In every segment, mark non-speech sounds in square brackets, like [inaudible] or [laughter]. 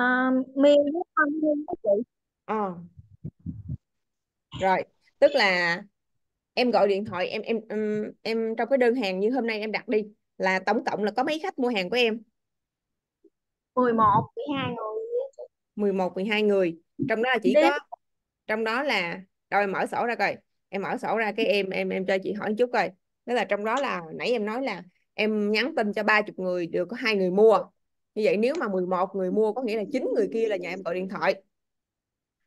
À, Miên với Tâm Hương đó chị? Ờ. Rồi tức là em gọi điện thoại em em em, em trong cái đơn hàng như hôm nay em đặt đi là tổng cộng là có mấy khách mua hàng của em? 11 12 người. 11 12 người. Trong đó là chỉ đếm có trong đó là rồi mở sổ ra coi. Em mở sổ ra cái em em em cho chị hỏi chút coi. Tức là trong đó là nãy em nói là em nhắn tin cho ba chục người được có hai người mua như vậy nếu mà 11 người mua có nghĩa là chín người kia là nhà em gọi điện thoại.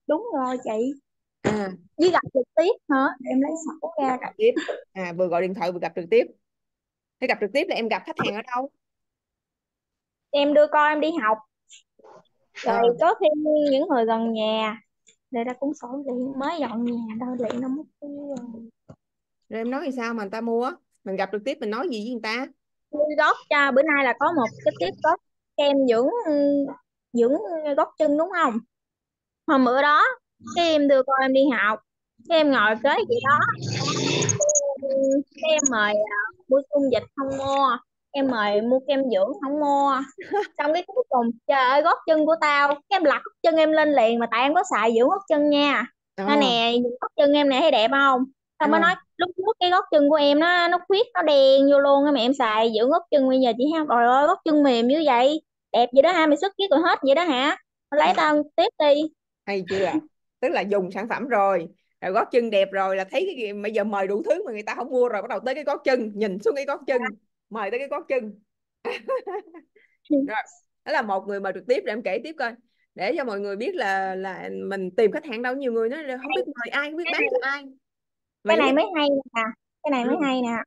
Đúng rồi chị. À. Với gặp trực tiếp hả? Để em lấy sổ ra gặp tiếp. À vừa gọi điện thoại vừa gặp trực tiếp. Thế gặp trực tiếp là em gặp khách hàng ở đâu? Em đưa con em đi học. À, rồi có thêm những người gần nhà để ra cũng sổ liền mới dọn nhà đâu liền nó mất cái rồi. Em nói thì sao mà người ta mua? Mình gặp trực tiếp mình nói gì với người ta? Gót cho bữa nay là có một cái tiếp gót kem dưỡng dưỡng gót chân đúng không? Hôm bữa đó cái em đưa con em đi học. Cái em ngồi kế chị đó. Cái em mời à, mua dung dịch không mua. Em mời mua kem dưỡng không mua. Xong cái cuối cùng trời ơi gót chân của tao cái em lật gót chân em lên liền mà tại em có xài dưỡng gót chân nha. Ờ. Nó nè nhìn gót chân em nè thấy đẹp không? Xong mới ờ. nói lúc trước cái gót chân của em nó nó khuyết nó đen vô luôn á mà em xài dưỡng gót chân bây giờ chị thấy không? Trời ơi gót chân mềm như vậy đẹp vậy đó ha mày xuất chiếc rồi hết vậy đó hả? Lấy tao tiếp đi. Hay chưa? Tức là dùng sản phẩm rồi rồi gót chân đẹp rồi là thấy cái gì bây giờ mời đủ thứ mà người ta không mua rồi bắt đầu tới cái gót chân nhìn xuống cái gót chân mời tới cái gót chân. Rồi đó là một người mời trực tiếp để em kể tiếp coi. Để cho mọi người biết là là mình tìm khách hàng đâu nhiều người là không biết mời ai không biết bán cho ai. Cái này mới hay nè cái này mới ừ. hay nè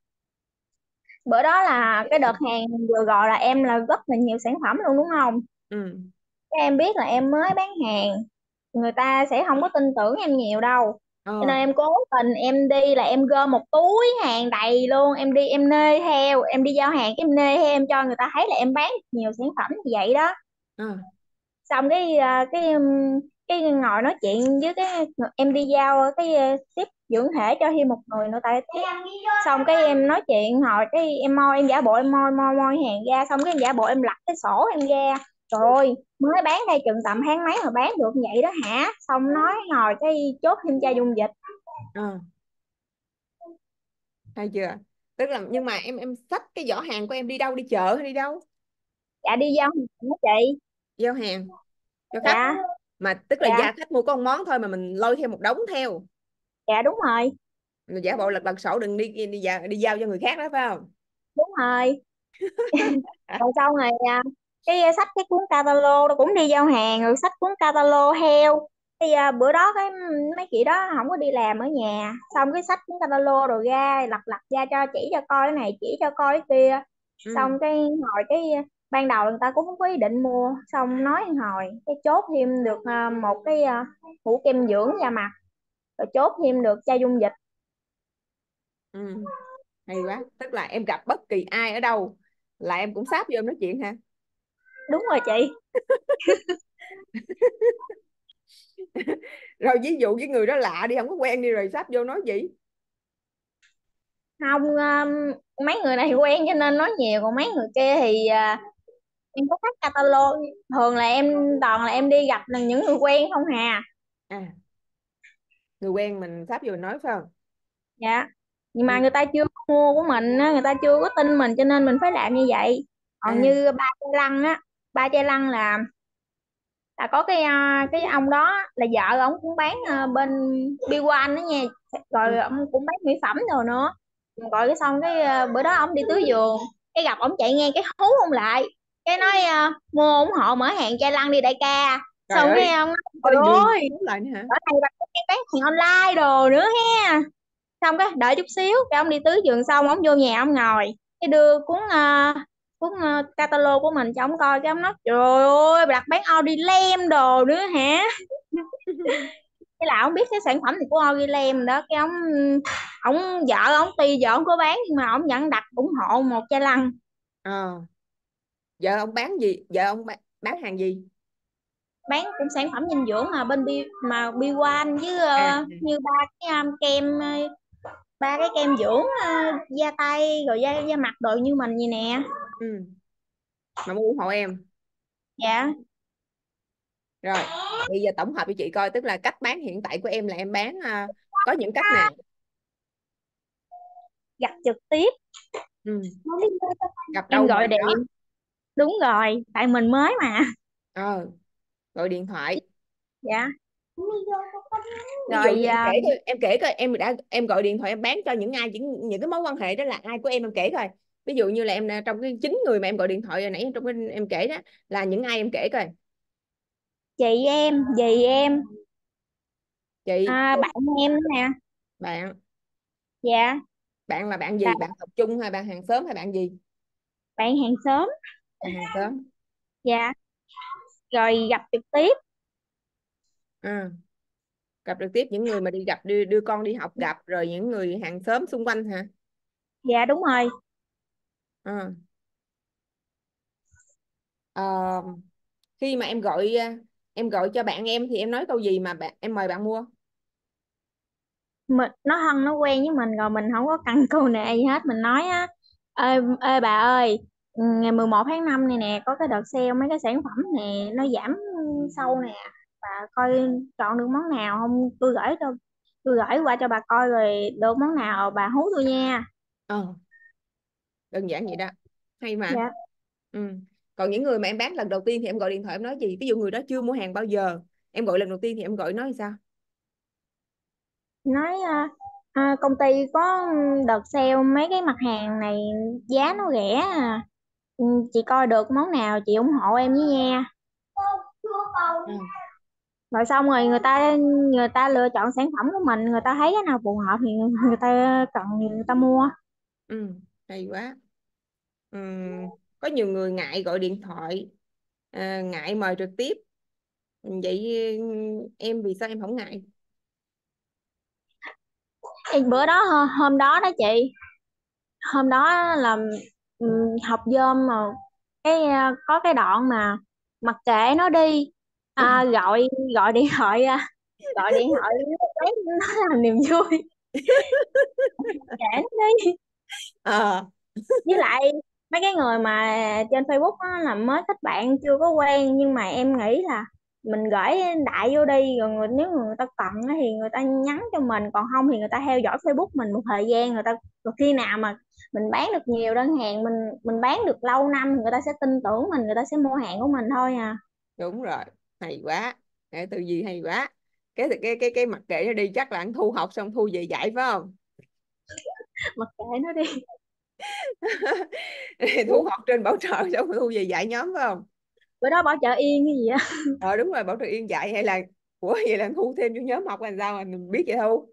bữa đó là cái đợt hàng vừa gọi là em là rất là nhiều sản phẩm luôn đúng không Ừ. các em biết là em mới bán hàng người ta sẽ không có tin tưởng em nhiều đâu cho nên Ờ. em cố tình em đi là em gom một túi hàng đầy luôn em đi em nê theo em đi giao hàng cái em nê theo em cho người ta thấy là em bán nhiều sản phẩm như vậy đó Ờ. xong cái à, cái um, cái ngồi nói chuyện với cái em đi giao cái uh, tiếp dưỡng thể cho thêm một người nữa tại tiếp xong cái em nói chuyện hồi cái em moi em giả bộ em moi moi moi hàng ra xong cái em giả bộ em lật cái sổ em ra. Trời ơi mới bán đây chừng tầm tháng mấy mà bán được vậy đó hả? Xong nói ngồi cái chốt thêm chai dung dịch. Ờ. hay chưa? Tức là nhưng mà em em xách cái giỏ hàng của em đi đâu đi chợ hay đi đâu? Dạ đi giao hàng đó chị. Giao hàng cho khách. Dạ. Mà tức là dạ. gia khách mua có một món thôi mà mình lôi thêm một đống theo dạ đúng rồi. Giả bộ lật lật sổ đừng đi đi giao đi giao cho người khác đó phải không? Đúng rồi. [laughs] Rồi sau này à, cái sách cái cuốn catalog nó cũng đi giao hàng rồi sách cuốn catalog heo. Thì à, bữa đó cái mấy chị đó không có đi làm ở nhà. Xong cái sách cuốn catalog rồi ra lật lật ra cho chỉ cho coi cái này chỉ cho coi cái kia. Ừ. xong cái hồi cái à, ban đầu người ta cũng không có ý định mua. Xong nói hồi cái chốt thêm được à, một cái à, hũ kem dưỡng da mặt rồi chốt thêm được chai dung dịch. Ừ. hay quá. Tức là em gặp bất kỳ ai ở đâu là em cũng sáp vô em nói chuyện hả? Đúng rồi chị. [laughs] Rồi ví dụ với người đó lạ đi không có quen đi rồi sáp vô nói gì? Không um, mấy người này quen cho nên nói nhiều còn mấy người kia thì à, em có phát catalog. Thường là em toàn là em đi gặp là những người quen không hà. À người quen mình vô mình nói phải không? Dạ. Nhưng mà ừ. người ta chưa có mua của mình á, người ta chưa có tin mình cho nên mình phải làm như vậy. Còn à như ba chai lăng á ba chai lăng là là có cái à, cái ông đó là vợ ông cũng bán à, bên B1 đó nha. Ừ. rồi ông cũng bán mỹ phẩm rồi nữa. Rồi cái xong cái à, bữa đó ông đi tưới vườn cái gặp ông chạy ngang cái hú ông lại. Cái nói mua ủng hộ mở hàng chai lăng đi đại ca. Trời xong cái ơi. ông nói ơi. Đúng lại nữa hả? Ở cái bán hàng online đồ nữa ha xong cái đợi chút xíu cái ông đi tưới vườn xong ông vô nhà ông ngồi. Cái đưa cuốn uh, cuốn uh, catalog của mình cho ông coi cái ông nói trời ơi bà đặt bán Audilem đồ nữa hả? [laughs] Cái là ông biết cái sản phẩm này của Audilem đó cái ông ông vợ ông tuy vợ ông có bán nhưng mà ông vẫn đặt ủng hộ một chai lăng. Ờ. Giờ ông bán gì? Vợ ông bán, bán hàng gì? Bán cũng sản phẩm dinh dưỡng mà bên bi mà B1 với à ờ, như ba cái um, kem ờ, ba cái kem dưỡng ờ, da tay rồi da da mặt đồ như mình vậy nè. Ừ. Mà muốn ủng hộ em. Dạ. Rồi bây giờ tổng hợp cho chị coi tức là cách bán hiện tại của em là em bán uh, có những cách nào? Gặp trực tiếp. Ừ. gặp em đâu gọi điện. đúng rồi tại mình mới mà. Ờ gọi điện thoại. Dạ. Ví Rồi, dụ như em à, kể coi em kể coi em đã em gọi điện thoại em bán cho những ai những những cái mối quan hệ đó là ai của em em kể coi. Ví dụ như là em trong cái chín người mà em gọi điện thoại hồi nãy trong cái em kể đó là những ai em kể coi? Chị em dì em. Chị. À, bạn em nè. Bạn. Dạ. Bạn là bạn gì? Dạ. bạn học chung hay bạn hàng xóm hay bạn gì? Bạn hàng xóm. Bạn hàng xóm. Dạ rồi gặp trực tiếp. À. gặp trực tiếp những người mà đi gặp đưa đưa con đi học gặp rồi những người hàng xóm xung quanh hả? Dạ đúng rồi. À. Ờ, khi mà em gọi em gọi cho bạn em thì em nói câu gì mà bạn em mời bạn mua? Mình nó thân nó quen với mình rồi mình không có cần câu nệ gì hết mình nói á. Ê, ê bà ơi ngày 11 tháng 5 này nè có cái đợt sale mấy cái sản phẩm nè nó giảm sâu nè. Bà coi chọn được món nào không? Tôi gửi cho tôi gửi qua cho bà coi rồi được món nào bà hú tôi nha. Ờ đơn giản vậy đó. Hay mà. Dạ. Ừ. còn những người mà em bán lần đầu tiên thì em gọi điện thoại em nói gì? Ví dụ người đó chưa mua hàng bao giờ em gọi lần đầu tiên thì em gọi nói sao? Nói à, à, công ty có đợt sale mấy cái mặt hàng này giá nó rẻ à. Ừ, chị coi được món nào chị ủng hộ em với nha ừ. rồi xong rồi người ta người ta lựa chọn sản phẩm của mình người ta thấy cái nào phù hợp thì người ta cần thì người ta mua ừ. hay quá ừ. có nhiều người ngại gọi điện thoại à, ngại mời trực tiếp vậy em vì sao em không ngại Ê, bữa đó hô- hôm đó đó chị hôm đó là ừ, học dôm mà cái à, có cái đoạn mà mặc kệ nó đi. À, [laughs] gọi gọi điện thoại gọi điện thoại [laughs] nó làm niềm vui. Kệ nó đi. Ờ. Với lại mấy cái người mà trên Facebook á, là mới kết bạn chưa có quen nhưng mà em nghĩ là mình gửi đại vô đi rồi người, nếu người ta cần thì người ta nhắn cho mình còn không thì người ta theo dõi Facebook mình một thời gian người ta rồi khi nào mà mình bán được nhiều đơn hàng mình mình bán được lâu năm người ta sẽ tin tưởng mình người ta sẽ mua hàng của mình thôi à. Đúng rồi hay quá cái tư duy hay quá. Cái cái cái cái mặc kệ nó đi chắc là anh thu học xong thu về dạy phải không? [laughs] Mặc kệ nó đi. [laughs] Thu học trên bảo trợ xong thu về dạy nhóm phải không bữa đó bảo trợ yên cái gì á. [laughs] Ờ đúng rồi bảo trợ yên dạy hay là ủa vậy là thu thêm vô nhóm học làm sao mà mình biết vậy thu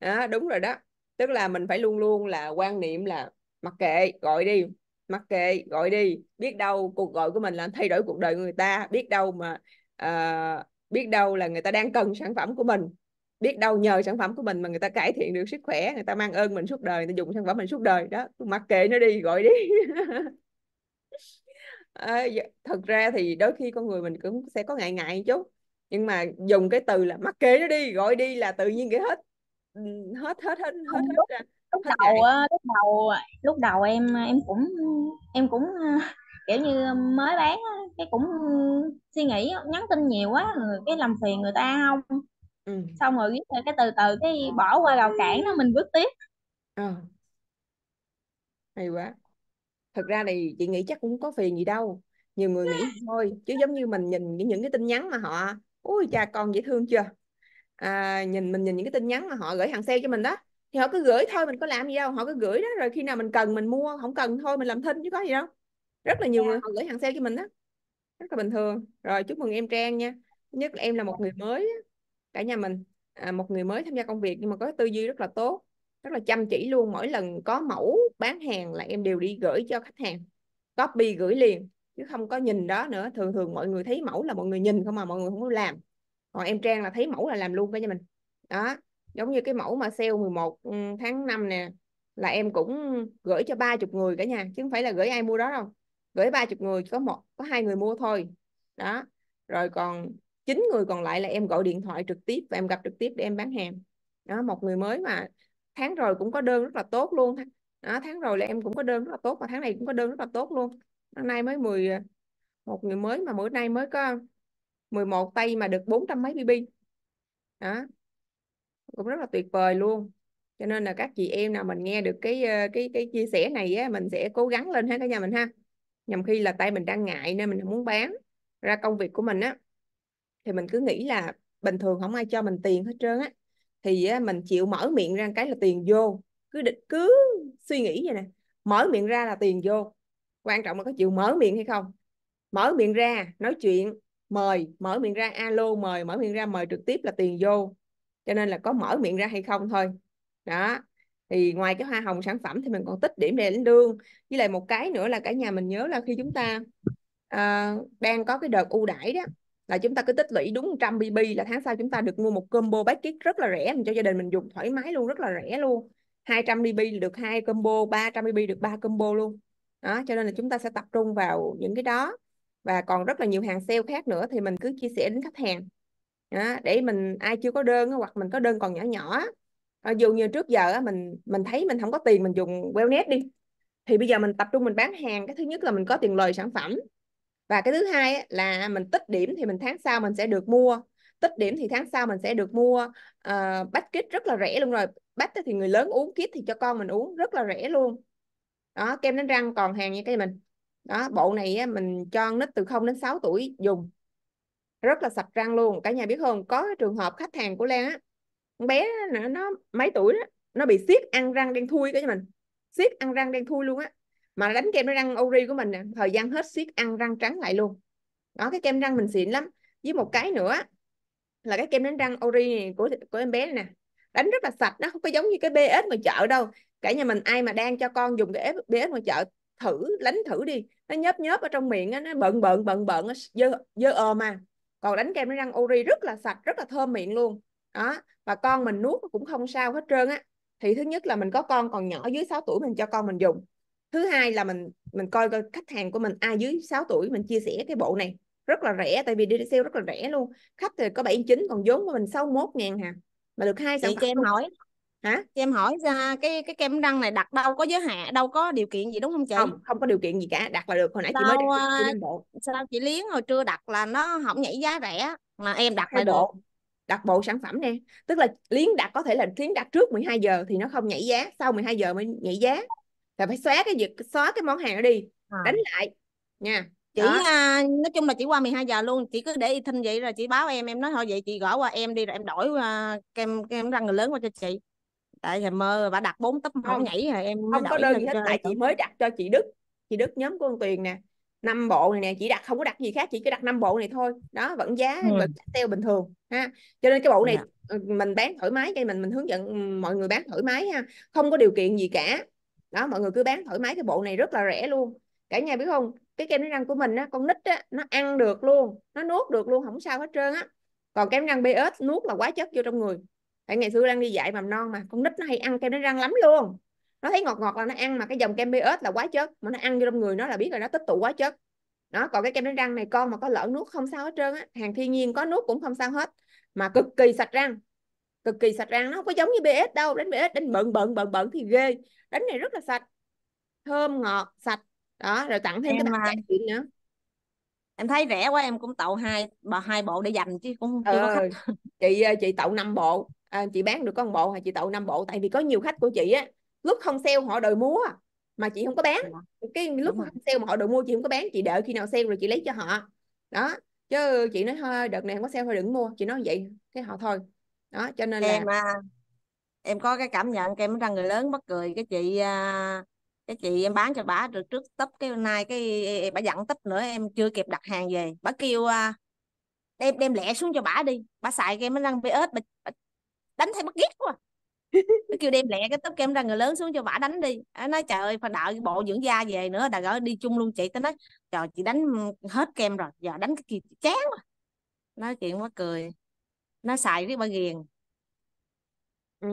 đó đúng rồi đó. Tức là mình phải luôn luôn là quan niệm là mặc kệ gọi đi mặc kệ gọi đi. Biết đâu cuộc gọi của mình làm thay đổi cuộc đời người ta. Biết đâu mà uh, biết đâu là người ta đang cần sản phẩm của mình. Biết đâu nhờ sản phẩm của mình mà người ta cải thiện được sức khỏe người ta mang ơn mình suốt đời người ta dùng sản phẩm mình suốt đời. Đó mặc kệ nó đi gọi đi. [laughs] à, thật ra thì đôi khi con người mình cũng sẽ có ngại ngại chút. Nhưng mà dùng cái từ là mặc kệ nó đi gọi đi là tự nhiên cái hết ừ, hết hết hết hết hết lúc ra lúc hết đầu á, lúc đầu lúc đầu em em cũng em cũng ờ, kiểu như mới bán á, cái cũng suy nghĩ nhắn tin nhiều quá rồi cái làm phiền người ta không? Ừ. xong rồi cái cái từ từ cái bỏ qua rào cản đó mình bước tiếp. Ờ, hay quá thật ra thì chị nghĩ chắc cũng có phiền gì đâu. Nhiều người nghĩ thôi chứ giống như mình nhìn những những cái tin nhắn mà họ ui cha con dễ thương chưa? À, nhìn mình nhìn những cái tin nhắn mà họ gửi hàng sale cho mình đó thì họ cứ gửi thôi mình có làm gì đâu họ cứ gửi đó rồi khi nào mình cần mình mua không cần thôi mình làm thinh chứ có gì đâu. Rất là nhiều người họ gửi hàng sale cho mình đó rất là bình thường. Rồi chúc mừng em Trang nha. Nhất là em là một người mới cả nhà mình à, một người mới tham gia công việc nhưng mà có tư duy rất là tốt rất là chăm chỉ luôn. Mỗi lần có mẫu bán hàng là em đều đi gửi cho khách hàng, copy gửi liền, chứ không có nhìn đó nữa. Thường thường mọi người thấy mẫu là mọi người nhìn không mà mọi người không có làm. Còn em Trang là thấy mẫu là làm luôn cả nhà mình. Đó, giống như cái mẫu mà sale 11 ừ, tháng 5 nè, là em cũng gửi cho ba chục người cả nhà, chứ không phải là gửi ai mua đó đâu. Gửi ba chục người, có một, có hai người mua thôi. Đó, rồi còn chín người còn lại là em gọi điện thoại trực tiếp và em gặp trực tiếp để em bán hàng. Đó, một người mới mà tháng rồi cũng có đơn rất là tốt luôn. Đó, tháng rồi là em cũng có đơn rất là tốt và tháng này cũng có đơn rất là tốt luôn. Năm nay mới 10 à, một người mới mà bữa nay mới có 11 tay mà được 400 mấy BB đó cũng rất là tuyệt vời luôn. Cho nên là các chị em nào mình nghe được cái ờ, cái cái chia sẻ này á mình sẽ cố gắng lên hết cả nhà mình ha. Nhằm khi là tay mình đang ngại nên mình không muốn bán ra công việc của mình á thì mình cứ nghĩ là bình thường không ai cho mình tiền hết trơn á thì mình chịu mở miệng ra cái là tiền vô. Cứ định cứ suy nghĩ vậy nè mở miệng ra là tiền vô. Quan trọng là có chịu mở miệng hay không? Mở miệng ra nói chuyện mời. Mở miệng ra alo mời. Mở miệng ra mời trực tiếp là tiền vô. Cho nên là có mở miệng ra hay không thôi. Đó. Thì ngoài cái hoa hồng sản phẩm thì mình còn tích điểm để lãnh lương. Với lại một cái nữa là cả nhà mình nhớ là khi chúng ta uh, đang có cái đợt ưu đãi đó là chúng ta cứ tích lũy đúng 100 BB là tháng sau chúng ta được mua một combo basket rất là rẻ mình cho gia đình mình dùng thoải mái luôn rất là rẻ luôn. 200 BB được hai combo 300 BB được ba combo luôn. Đó cho nên là chúng ta sẽ tập trung vào những cái đó. Và còn rất là nhiều hàng sale khác nữa thì mình cứ chia sẻ đến khách hàng. Đó, để mình ai chưa có đơn hoặc mình có đơn còn nhỏ nhỏ ờ, dù như trước giờ mình mình thấy mình không có tiền mình dùng wellness đi. Thì bây giờ mình tập trung mình bán hàng cái thứ nhất là mình có tiền lời sản phẩm và cái thứ hai là mình tích điểm thì mình tháng sau mình sẽ được mua. Tích điểm thì tháng sau mình sẽ được mua uh, bát kit rất là rẻ luôn rồi. Bát thì người lớn uống kit thì cho con mình uống rất là rẻ luôn. Đó kem đánh răng còn hàng như cái mình. Đó bộ này mình cho nít từ 0 đến 6 tuổi dùng. Rất là sạch răng luôn cả nhà biết không? Có trường hợp khách hàng của Lan á bé nó, nó mấy tuổi đó nó bị siết ăn răng đen thui cái cho mình. Siết ăn răng đen thui luôn á mà đánh kem răng ori của mình nè, thời gian hết siết ăn răng trắng lại luôn. Đó, cái kem răng mình xịn lắm. Với một cái nữa là cái kem đánh răng ori này của của em bé này nè. Đánh rất là sạch, nó không có giống như cái BS ngoài chợ đâu. Cả nhà mình, ai mà đang cho con dùng cái BS ngoài chợ, thử, đánh thử đi. Nó nhớp nhớp ở trong miệng á, nó bận bận bận bận dơ dơ ờ mà. Còn đánh kem đánh răng ori rất là sạch, rất là thơm miệng luôn. Đó, và con mình nuốt cũng không sao hết trơn á. Thì thứ nhất là mình có con còn nhỏ dưới 6 tuổi mình cho con mình dùng thứ hai là mình mình coi coi khách hàng của mình ai dưới 6 tuổi mình chia sẻ cái bộ này rất là rẻ tại vì đi sale rất là rẻ luôn. Khách thì có 79 còn vốn của mình 61 ngàn hà mà được hai sản chị cho em hỏi hả? cho em hỏi ra cái cái kem răng này đặt đâu có giới hạn đâu có điều kiện gì đúng không chị? Không không có điều kiện gì cả đặt là được hồi nãy sao, chị mới đặt bộ. sao chị liếng hồi trưa đặt là nó không nhảy giá rẻ mà em đặt lại bộ đặt bộ sản phẩm nè. Tức là liếng đặt có thể là liếng đặt trước 12 giờ thì nó không nhảy giá sau 12 giờ mới nhảy giá là phải xóa cái việc xóa cái món hàng đó đi à. đánh lại nha chị à, nói chung là chỉ qua 12 giờ luôn chị cứ để y thinh vậy rồi chị báo em em nói thôi vậy chị gõ qua em đi rồi em đổi uh, kem kem răng người lớn qua cho chị tại thầy mơ bà đặt bốn tấm không, nhảy rồi em không có đơn gì hết tại chị mới đặt cho chị Đức chị Đức nhóm của con Tuyền nè năm bộ này nè chị đặt không có đặt gì khác chị chỉ đặt năm bộ này thôi đó vẫn giá ừ. vẫn sale bình thường ha cho nên cái bộ này yeah. Dạ. Ừ, mình bán thoải mái cho mình mình hướng dẫn mọi người bán thoải mái ha không có điều kiện gì cả đó, mọi người cứ bán thoải mái cái bộ này rất là rẻ luôn. Cả nhà biết không? Cái kem đánh răng của mình á, con nít á, nó ăn được luôn, nó nuốt được luôn không sao hết trơn á. Còn kem đánh răng BS nuốt là quá chất vô trong người. Tại ngày xưa đang đi dạy mầm non mà, con nít nó hay ăn kem đánh răng lắm luôn. Nó thấy ngọt ngọt là nó ăn mà cái dòng kem BS là quá chất, mà nó ăn vô trong người nó là biết là nó tích tụ quá chất. Đó, còn cái kem đánh răng này con mà có lỡ nuốt không sao hết trơn á, hàng thiên nhiên có nuốt cũng không sao hết, mà cực kỳ sạch răng cực kỳ sạch răng nó không có giống như BS đâu đánh BS đánh bận bận bận bận thì ghê. Đánh này rất là sạch. Thơm ngọt sạch. Đó rồi tặng thêm em cái bạc chuyện nữa. em thấy rẻ quá em cũng tậu hai bà hai bộ để dành chứ cũng chưa ờ, có khách. Chị ờ, chị tậu năm bộ. À, chị bán được có một bộ hay chị tậu năm bộ tại vì có nhiều khách của chị á lúc không sale họ đòi mua mà chị không có bán. Dạ. cái lúc không sale mà họ đòi mua chị không có bán chị đợi khi nào sale rồi chị lấy cho họ. Đó chứ chị nói thôi đợt này không có sale thôi đừng mua. Chị nói vậy cái họ thôi đó cho nên em, là à, em có cái cảm nhận kem răng người lớn bắt cười. Cái chị à, cái chị em bán cho bà được trước tấp cái nay cái bà dặn tấp nữa em chưa kịp đặt hàng về. Bà kêu à, đem đem lẹ xuống cho bà đi. Bà xài kem răng bê ớt bà, bà đánh thấy mất ghét quá. Nó kêu đem lẹ cái tấp kem ra người lớn xuống cho bà đánh đi. Nó nói trời ơi phải đợi bộ dưỡng da về nữa đã gọi đi chung luôn. Chị tới nói trời chị đánh hết kem rồi giờ đánh cái kia chán quá. Nói chuyện quá cười nó xài cái bà ghiền. Ừ.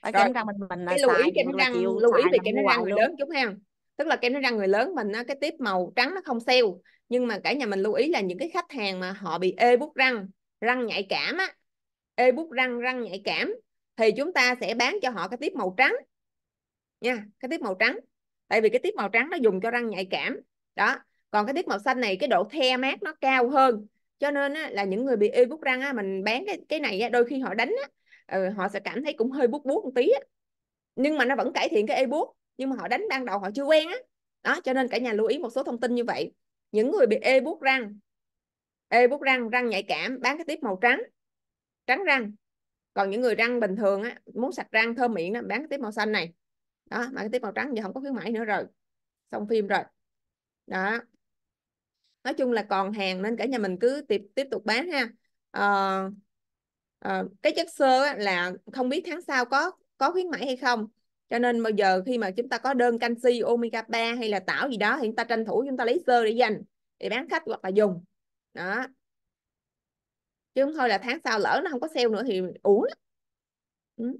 Ở rồi, kem răng mình mình cái lưu ý kem răng lưu ý về kem đánh răng người lớn chút ha. Tức là kem đánh răng người lớn mình á, cái tiếp màu trắng nó không sale nhưng mà cả nhà mình lưu ý là những cái khách hàng mà họ bị ê bút răng răng nhạy cảm á ê bút răng răng nhạy cảm thì chúng ta sẽ bán cho họ cái tiếp màu trắng. Nha cái tiếp màu trắng. Tại vì cái tiếp màu trắng nó dùng cho răng nhạy cảm. Đó còn cái tiếp màu xanh này cái độ the mát nó cao hơn cho nên á, là những người bị ê bút răng á, mình bán cái cái này á, đôi khi họ đánh á, ừ, họ sẽ cảm thấy cũng hơi bút bút một tí á. nhưng mà nó vẫn cải thiện cái ê bút nhưng mà họ đánh ban đầu họ chưa quen á. Đó cho nên cả nhà lưu ý một số thông tin như vậy. Những người bị ê bút răng ê bút răng răng nhạy cảm bán cái tiếp màu trắng trắng răng. Còn những người răng bình thường á muốn sạch răng thơm miệng đó, bán cái tiếp màu xanh này. Đó mà cái tiếp màu trắng giờ không có khuyến mãi nữa rồi. Xong phim rồi. Đó nói chung là còn hàng nên cả nhà mình cứ tiếp tiếp tục bán ha. À, à, cái chất xơ là không biết tháng sau có có khuyến mãi hay không. Cho nên bây giờ khi mà chúng ta có đơn canxi omega 3 hay là tảo gì đó thì chúng ta tranh thủ chúng ta lấy xơ để dành để bán khách hoặc là dùng. Đó. Chứ không thôi là tháng sau lỡ nó không có sale nữa thì uổng lắm. Ừ.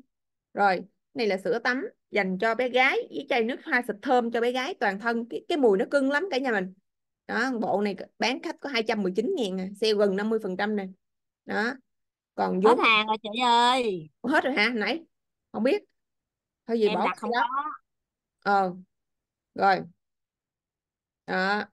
rồi này là sữa tắm dành cho bé gái với chai nước hoa xịt thơm cho bé gái toàn thân. Cái, cái mùi nó cưng lắm cả nhà mình đó bộ này bán khách có 219 ngàn à, sale gần 50 phần trăm này đó còn hết hàng rồi chị ơi. Hết rồi hả? Nãy không biết. Thôi gì em bỏ đặt không đó. có. Ờ rồi. Đó.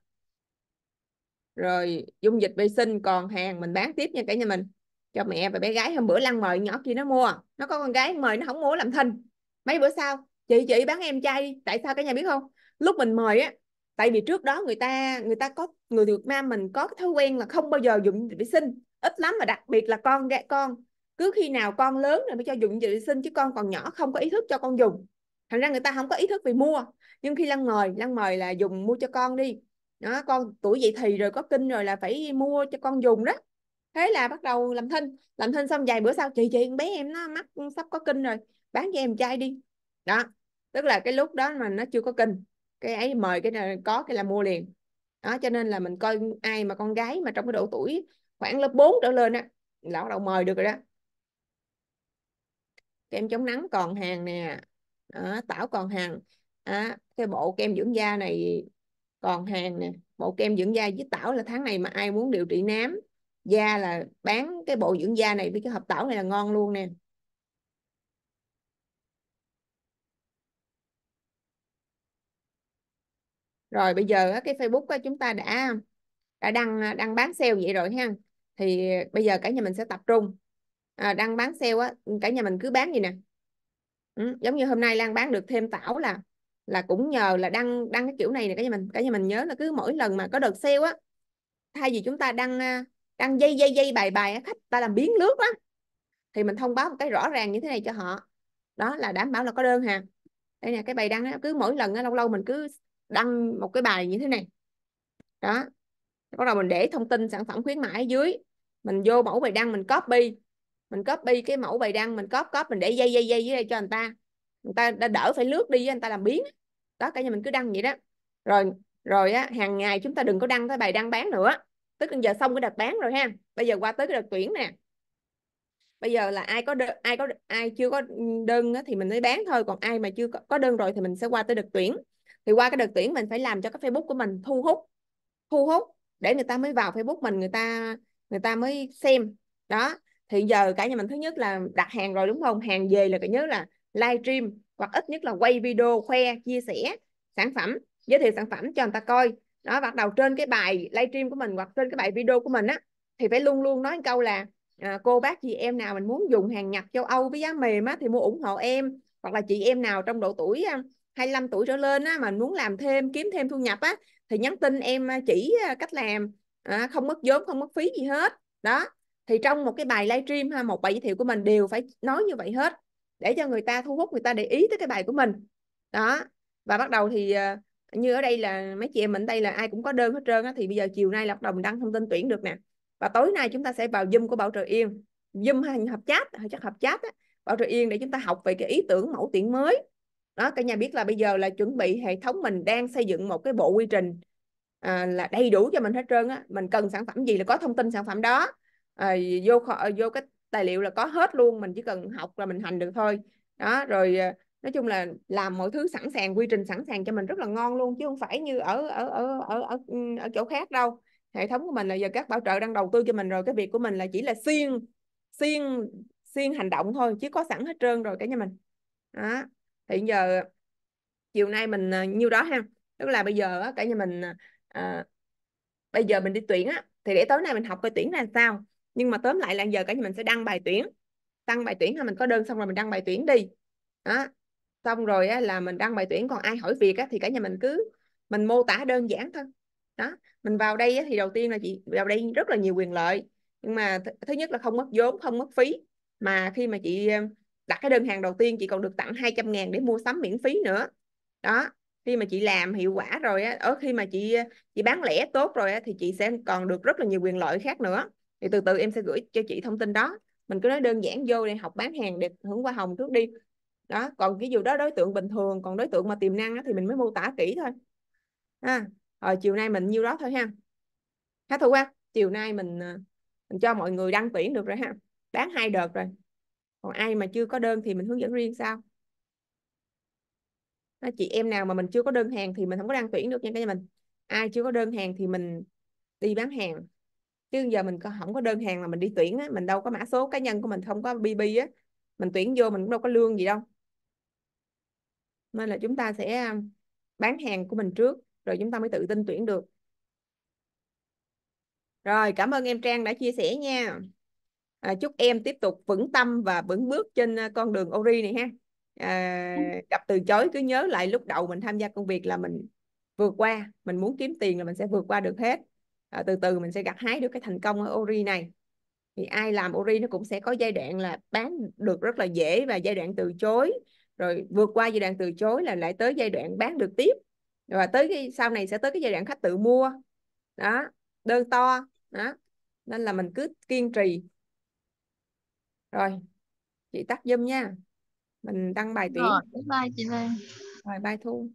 Rồi dung dịch vệ sinh còn hàng mình bán tiếp nha cả nhà mình. Cho mẹ và bé gái hôm bữa lăng mời nhỏ kia nó mua. Nó có con gái mời nó không mua làm thinh. Mấy bữa sau chị chị bán em chay tại sao cả nhà biết không? Lúc mình mời á tại vì trước đó người ta người ta có, người Việt Nam mình có cái thói quen là không bao giờ dùng vệ sinh, ít lắm mà đặc biệt là con gái, con, cứ khi nào con lớn rồi mới cho dùng vệ sinh chứ con còn nhỏ không có ý thức cho con dùng. Thành ra người ta không có ý thức về mua. Nhưng khi lăng mời lăng mời là dùng mua cho con đi. Đó, con tuổi dậy thì rồi có kinh rồi là phải mua cho con dùng đó. Thế là bắt đầu làm thinh làm thinh xong vài bữa sau, chị chị bé em nó mắc sắp có kinh rồi, bán cho em trai đi. Đó, tức là cái lúc đó mà nó chưa có kinh cái ấy mời cái này có cái là mua liền. Đó cho nên là mình coi ai mà con gái mà trong cái độ tuổi khoảng lớp 4 trở lên á là bắt đầu mời được rồi đó. Kem chống nắng còn hàng nè. Đó, tảo còn hàng. Đó, cái bộ kem dưỡng da này còn hàng nè. Bộ kem dưỡng da với tảo là tháng này mà ai muốn điều trị nám da là bán cái bộ dưỡng da này với cái hộp tảo này là ngon luôn nè. Rồi bây giờ cái Facebook chúng ta đã đã đăng đăng bán sale vậy rồi ha. Thì bây giờ cả nhà mình sẽ tập trung. À, đăng bán sale á cả nhà mình cứ bán gì nè. Ừ, giống như hôm nay Lan bán được thêm tảo là là cũng nhờ là đăng đăng cái kiểu này nè cả nhà mình. Cả nhà mình nhớ là cứ mỗi lần mà có đợt sale á thay vì chúng ta đăng à, đăng dây dây dây bài bài khách ta làm biến lướt á thì mình thông báo một cái rõ ràng như thế này cho họ. Đó là đảm bảo là có đơn hàng đây nè cái bài đăng đó, cứ mỗi lần lâu lâu mình cứ đăng một cái bài như thế này. Đó. Bắt đầu mình để thông tin sản phẩm khuyến mãi dưới. Mình vô mẫu bài đăng mình copy. Mình copy cái mẫu bài đăng mình copy copy mình để dây dây dây dưới đây cho người ta. Người ta đã đỡ phải lướt đi người ta làm biến. Đó cả nhà mình cứ đăng vậy đó. Rồi rồi á hàng ngày chúng ta đừng có đăng cái bài đăng bán nữa. Tức là giờ xong cái đợt bán rồi ha. Bây giờ qua tới cái đợt tuyển nè. Bây giờ là ai có đơn, ai có ai chưa có đơn á thì mình mới bán thôi. Còn ai mà chưa có đơn rồi thì mình sẽ qua tới đợt tuyển thì qua cái đợt tuyển mình phải làm cho cái Facebook của mình thu hút thu hút để người ta mới vào Facebook mình người ta người ta mới xem. Đó thì giờ cả nhà mình thứ nhất là đặt hàng rồi đúng không? Hàng về là phải nhớ là livestream hoặc ít nhất là quay video khoe chia sẻ sản phẩm giới thiệu sản phẩm cho người ta coi. Đó bắt đầu trên cái bài livestream của mình hoặc trên cái bài video của mình á thì phải luôn luôn nói câu là à, cô bác chị em nào mình muốn dùng hàng nhập châu Âu với giá mềm á thì mua ủng hộ em. Hoặc là chị em nào trong độ tuổi à, 25 tuổi trở lên á mà muốn làm thêm kiếm thêm thu nhập á thì nhắn tin em à, chỉ à, cách làm à, không mất vốn không mất phí gì hết. Đó thì trong một cái bài livestream ha một bài giới thiệu của mình đều phải nói như vậy hết để cho người ta thu hút người ta để ý tới cái bài của mình. Đó và bắt đầu thì à, như ở đây là mấy chị em mình đây là ai cũng có đơn hết trơn á thì bây giờ chiều nay là bắt đầu mình đăng thông tin tuyển được nè. Và tối nay chúng ta sẽ vào zoom của bảo trợ yên. Zoom hay hợp chat hay chắc hợp chat á bảo trợ yên để chúng ta học về cái ý tưởng mẫu tuyển mới đó cả nhà biết là bây giờ là chuẩn bị hệ thống mình đang xây dựng một cái bộ quy trình à, là đầy đủ cho mình hết trơn á. Mình cần sản phẩm gì là có thông tin sản phẩm đó. À, vô kho, à, vô cái tài liệu là có hết luôn mình chỉ cần học là mình hành được thôi. Đó rồi à, nói chung là làm mọi thứ sẵn sàng quy trình sẵn sàng cho mình rất là ngon luôn chứ không phải như ở ở ở ở ở, ừ, ở chỗ khác đâu. Hệ thống của mình là giờ các bảo trợ đang đầu tư cho mình rồi cái việc của mình là chỉ là xuyên xuyên xuyên hành động thôi chứ có sẵn hết trơn rồi cả nhà mình. Đó thì giờ chiều nay mình ờ, nhiêu đó ha tức là bây giờ cả nhà mình à, bây giờ mình đi tuyển á thì để tối nay mình học coi tuyển là sao. Nhưng mà tóm lại là giờ cả nhà mình sẽ đăng bài tuyển đăng bài tuyển là mình có đơn xong rồi mình đăng bài tuyển đi. Đó xong rồi á, là mình đăng bài tuyển còn ai hỏi việc á, thì cả nhà mình cứ mình mô tả đơn giản thôi. Đó mình vào đây á, thì đầu tiên là chị vào đây rất là nhiều quyền lợi nhưng mà th thứ nhất là không mất vốn không mất phí mà khi mà chị ờ, đặt cái đơn hàng đầu tiên chị còn được tặng 200 ngàn để mua sắm miễn phí nữa. Đó khi mà chị làm hiệu quả rồi á ở khi mà chị chị bán lẻ tốt rồi á thì chị sẽ còn được rất là nhiều quyền lợi khác nữa. Thì từ từ em sẽ gửi cho chị thông tin đó. Mình cứ nói đơn giản vô để học bán hàng để hưởng hoa hồng trước đi. Đó còn cái dù đó đối tượng bình thường còn đối tượng mà tiềm năng á, thì mình mới mô tả kỹ thôi. À, rồi chiều nay mình nhiêu đó thôi ha. Hả thu ha chiều nay mình ờ, mình cho mọi người đăng tuyển được rồi ha. Bán hai đợt rồi còn ai mà chưa có đơn thì mình hướng dẫn riêng sao? Đó, chị em nào mà mình chưa có đơn hàng thì mình không có đăng tuyển được nha cả nhà mình. Ai chưa có đơn hàng thì mình đi bán hàng. Chứ giờ mình không có đơn hàng mà mình đi tuyển á mình đâu có mã số cá nhân của mình không có BB á. Mình tuyển vô mình cũng đâu có lương gì đâu. Nên là chúng ta sẽ à, bán hàng của mình trước rồi chúng ta mới tự tin tuyển được. Rồi cảm ơn em Trang đã chia sẻ nha à, chúc em tiếp tục vững tâm và vững bước trên à, con đường Ori này ha. À, gặp từ chối cứ nhớ lại lúc đầu mình tham gia công việc là mình vượt qua. Mình muốn kiếm tiền là mình sẽ vượt qua được hết. À, từ từ mình sẽ gặt hái được cái thành công ở Ori này. Thì ai làm Ori nó cũng sẽ có giai đoạn là bán được rất là dễ và giai đoạn từ chối. Rồi vượt qua giai đoạn từ chối là lại tới giai đoạn bán được tiếp. Và tới cái sau này sẽ tới cái giai đoạn khách tự mua. Đó đơn to. Đó nên là mình cứ kiên trì rồi chị tắt zoom nha. Mình đăng bài tuyển. Rồi bye chị Lan. Rồi bye thu